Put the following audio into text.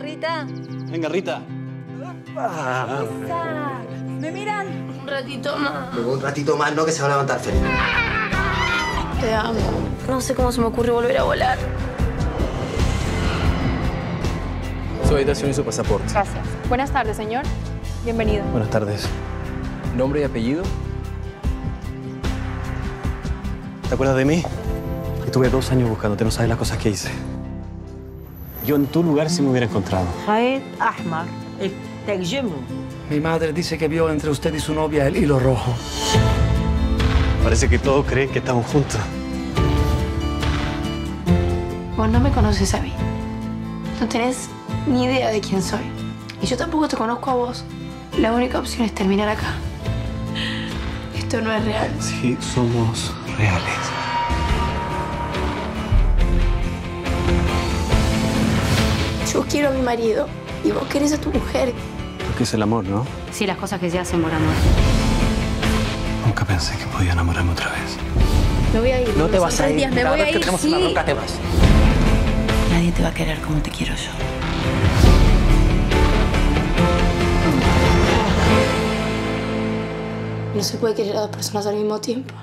Rita. Venga, Rita. ¿Me miran? Un ratito más. Luego un ratito más, no, que se va a levantar feliz. Te amo. No sé cómo se me ocurre volver a volar. Su habitación y su pasaporte. Gracias. Buenas tardes, señor. Bienvenido. Buenas tardes. ¿Nombre y apellido? ¿Te acuerdas de mí? Estuve dos años buscándote, no sabes las cosas que hice. Yo en tu lugar sí me hubiera encontrado. Mi madre dice que vio entre usted y su novia el hilo rojo. Parece que todos creen que estamos juntos. Vos no me conoces a mí. No tenés ni idea de quién soy. Y yo tampoco te conozco a vos. La única opción es terminar acá. Esto no es real. Sí, somos reales. Yo quiero a mi marido y vos querés a tu mujer. Porque es el amor, ¿no? Sí, las cosas que se hacen por amor. Nunca pensé que podía enamorarme otra vez. Me voy a ir. No te vas a ir. días, Me Cada voy a vez que ir. tenemos una bronca, te vas. Nadie te va a querer como te quiero yo. No se puede querer a dos personas al mismo tiempo.